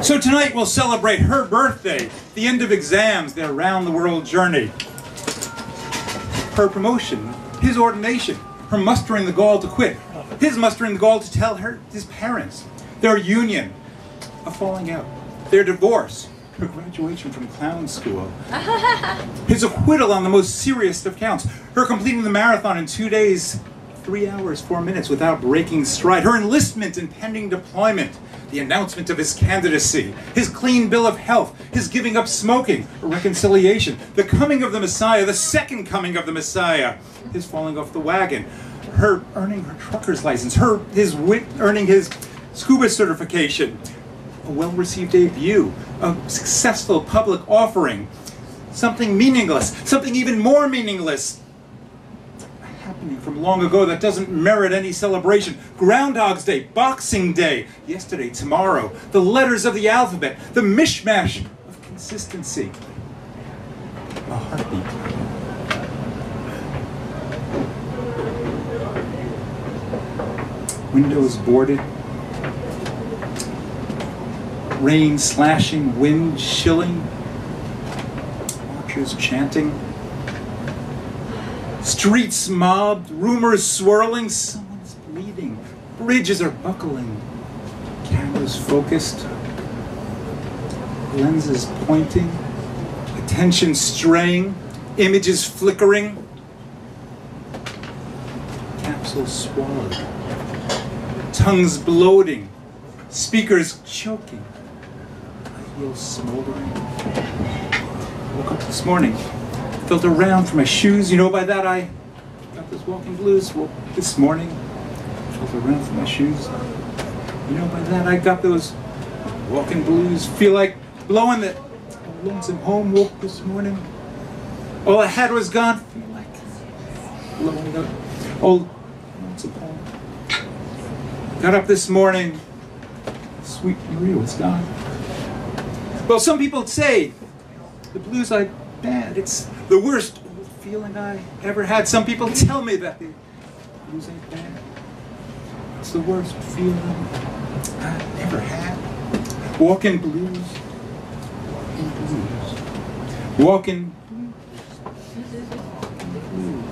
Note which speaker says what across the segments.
Speaker 1: So tonight we'll celebrate her birthday, the end of exams, their round the world journey. Her promotion, his ordination, her mustering the gall to quit, his mustering the gall to tell her his parents, their union, a falling out, their divorce, her graduation from clown school, his acquittal on the most serious of counts, her completing the marathon in two days, three hours, four minutes without breaking stride, her enlistment and pending deployment, the announcement of his candidacy, his clean bill of health, his giving up smoking, reconciliation, the coming of the Messiah, the second coming of the Messiah, his falling off the wagon, her earning her trucker's license, her his wit earning his scuba certification, a well-received debut, a successful public offering, something meaningless, something even more meaningless, from long ago that doesn't merit any celebration. Groundhog's Day, Boxing Day, yesterday, tomorrow, the letters of the alphabet, the mishmash of consistency. A heartbeat. Windows boarded. Rain slashing, wind chilling. Watchers chanting. Streets mobbed, rumors swirling, someone's bleeding, bridges are buckling, cameras focused, lenses pointing, attention straying, images flickering, capsules swallowed, tongues bloating, speakers choking, heels smoldering. Woke up this morning, felt around for my shoes. You know, by that I got those walking blues. Well, this morning, I felt around for my shoes. You know, by that I got those walking blues. Feel like blowing the lonesome home woke this morning. All I had was gone. Feel like blowing the old lonesome home. Got up this morning. Sweet Maria was gone. Well, some people say the blues I bad. It's the worst feeling I ever had. Some people tell me that the blues ain't bad. It's the worst feeling I ever had. Walking blues. Walking blues. Walking blues.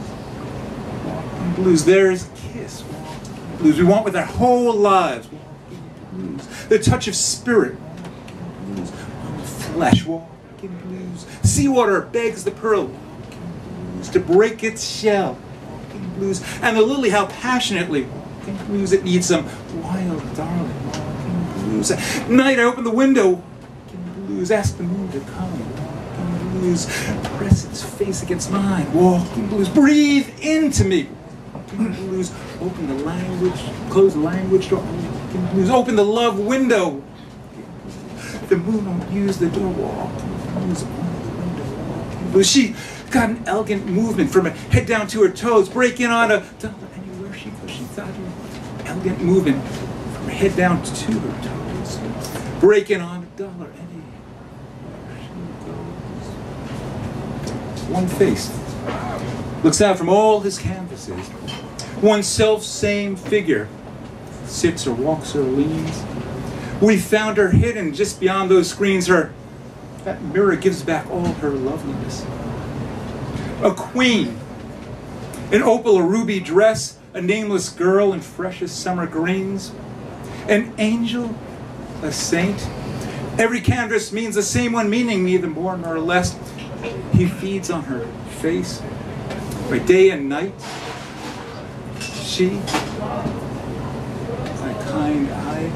Speaker 1: Walking blues. There's a kiss. Walking blues. We want with our whole lives. Walking blues. The touch of spirit. Walking blues. On the flesh. Walking blues. Seawater begs the pearl. Walking blues. To break its shell. Walking blues. And the lily, how passionately. Walking blues. It needs some wild darling. Walking blues. At night I open the window. Walking blues. Ask the moon to come. Walking blues. Press its face against mine. Walking blues. Breathe into me. Walking blues. Open the language. Close the language door. Walking blues. Open the love window. The moon won't use the door. Walking She got an elegant movement from her head down to her toes. breaking on a dollar anywhere she goes. She thought an elegant movement from her head down to her toes. breaking on a dollar anywhere she goes. One face looks out from all his canvases. One self same figure sits or walks or leans. We found her hidden just beyond those screens. Her that mirror gives back all her loveliness. A queen, an opal or ruby dress, a nameless girl in freshest summer greens, an angel, a saint. Every canvas means the same one meaning, neither more nor less. He feeds on her face by day and night. She, my kind eye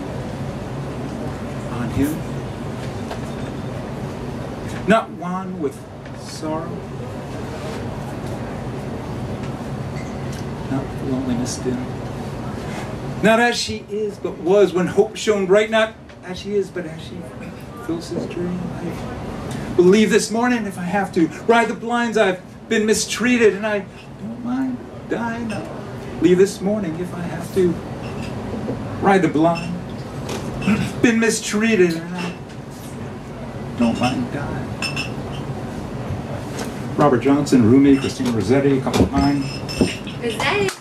Speaker 1: on him. Not one with sorrow, not loneliness dim. Not as she is, but was when hope shone bright. Not as she is, but as she fills his dream. I believe this morning if I have to. Ride the blinds, I've been mistreated, and I don't mind dying. Leave this morning if I have to. Ride the blind. Been mistreated, and I Robert Johnson, Rumi, Christina Rossetti, a couple of mine.
Speaker 2: Rossetti.